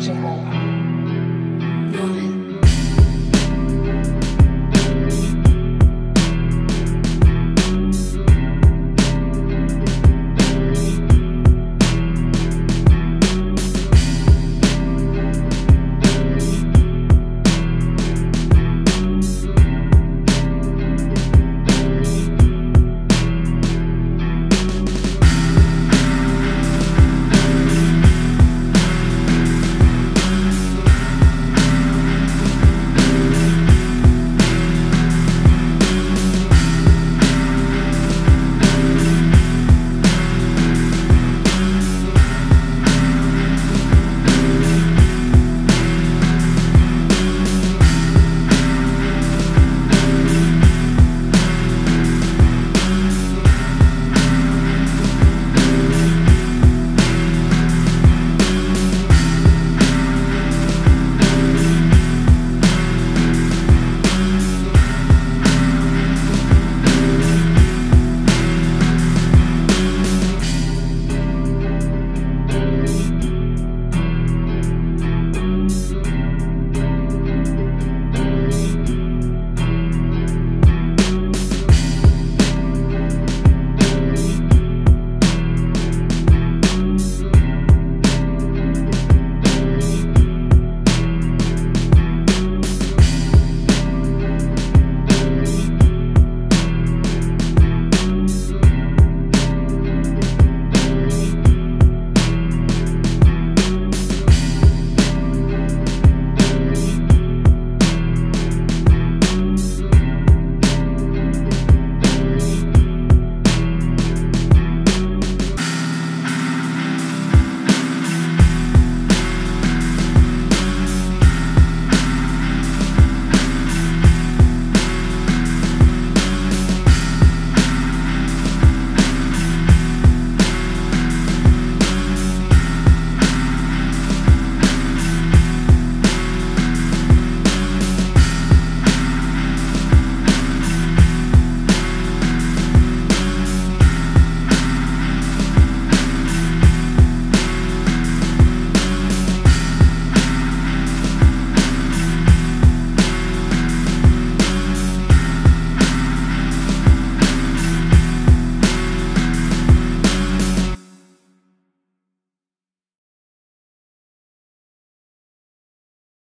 谁